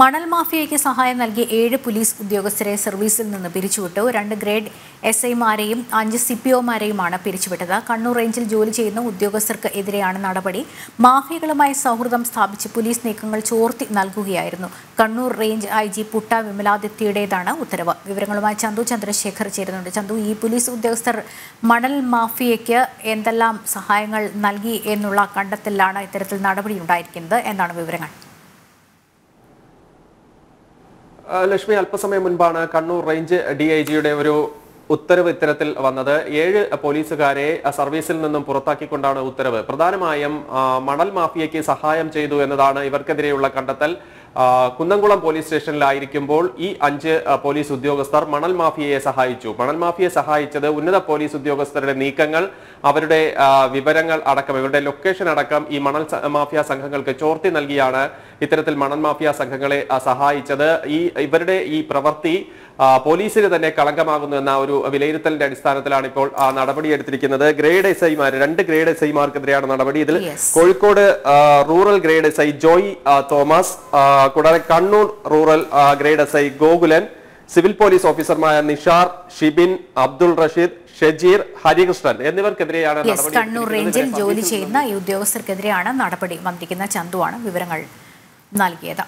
മണൽ മാഫിയയ്ക്ക് സഹായം നൽകി ഏഴ് പോലീസ് ഉദ്യോഗസ്ഥരെ സർവീസിൽ നിന്ന് പിരിച്ചുവിട്ടു. രണ്ട് ഗ്രേഡ് എസ് ഐമാരെയും അഞ്ച് സി പി ഒമാരെയുമാണ് പിരിച്ചുവിട്ടത്. കണ്ണൂർ റേഞ്ചിൽ ജോലി ചെയ്യുന്ന ഉദ്യോഗസ്ഥർക്ക് എതിരെയാണ് നടപടി. മാഫിയകളുമായി സൗഹൃദം സ്ഥാപിച്ച് പോലീസ് നീക്കങ്ങൾ ചോർത്തി നൽകുകയായിരുന്നു. Kannur range I G Putta വിമലാദിത്യയുടേതാണ് ഉത്തരവ്. വിവരങ്ങളുമായി ചന്തു ചന്ദ്രശേഖർ ചേരുന്നുണ്ട്. ചന്തു ഈ പോലീസ് ഉദ്യോഗസ്ഥർ മണൽ മാഫിയയ്ക്ക് എന്തെല്ലാം സഹായങ്ങൾ നൽകി എന്നുള്ള കണ്ടെത്തലിലാണ് ഇത്തരത്തിൽ നടപടിയുണ്ടായിരിക്കുന്നത്? എന്നാണ് വിവരങ്ങൾ? ലക്ഷ്മി അല്പസമയം മുൻപാണ് കണ്ണൂർ റേഞ്ച് ഡി ഐ ജിയുടെ ഒരു ഉത്തരവ് ഇത്തരത്തിൽ വന്നത്. ഏഴ് പോലീസുകാരെ സർവീസിൽ നിന്നും പുറത്താക്കിക്കൊണ്ടാണ് ഉത്തരവ്. പ്രധാനമായും മണൽ മാഫിയയ്ക്ക് സഹായം ചെയ്തു എന്നതാണ് ഇവർക്കെതിരെയുള്ള കണ്ടെത്തൽ. കുന്നംകുളം പോലീസ് സ്റ്റേഷനിലായിരിക്കുമ്പോൾ ഈ അഞ്ച് പോലീസ് ഉദ്യോഗസ്ഥർ മണൽ മാഫിയയെ സഹായിച്ചു. മണൽ മാഫിയെ സഹായിച്ചത് ഉന്നത പോലീസ് ഉദ്യോഗസ്ഥരുടെ നീക്കങ്ങൾ അവരുടെ വിവരങ്ങൾ അടക്കം ഇവരുടെ ലൊക്കേഷൻ അടക്കം ഈ മണൽ മാഫിയ സംഘങ്ങൾക്ക് ചോർത്തി നൽകിയാണ് ഇത്തരത്തിൽ മണൽ മാഫിയ സംഘങ്ങളെ സഹായിച്ചത്. ഈ ഇവരുടെ ഈ പ്രവൃത്തി പോലീസിന് തന്നെ കളങ്കമാകുന്നു എന്ന ഒരു വിലയിരുത്തലിന്റെ അടിസ്ഥാനത്തിലാണ് ഇപ്പോൾ ആ, നടപടി എടുത്തിരിക്കുന്നത്. ഗ്രേഡ് എസ് ഐമാർ രണ്ട് ഗ്രേഡ് എസ് ഐമാർക്കെതിരെയാണ് നടപടി. ഇതിൽ. Kozhikode rural grade S I Joy Thomas കൂടാതെ Kannur rural grade S I Gokulan civil police ഓഫീസർമാരായ നിഷാർ ഷിബിൻ അബ്ദുൾ റഷീദ് ഷെജീർ ഹരികൃഷ്ണൻ എന്നിവർക്കെതിരെയാണ് നടപടി കണ്ണൂർ റേഞ്ചിൽ ജോലി ചെയ്യുന്ന ഈ ഉദ്യോഗസ്ഥർക്കെതിരെയാണ് നടപടി. വന്നിരിക്കുന്ന ചന്തുവാണ് വിവരങ്ങൾ നൽകിയത്.